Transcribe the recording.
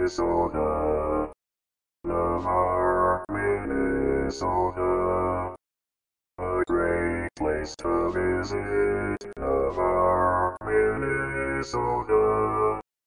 Minnesota. Lamar, Minnesota. A great place to visit. Lamar, Minnesota.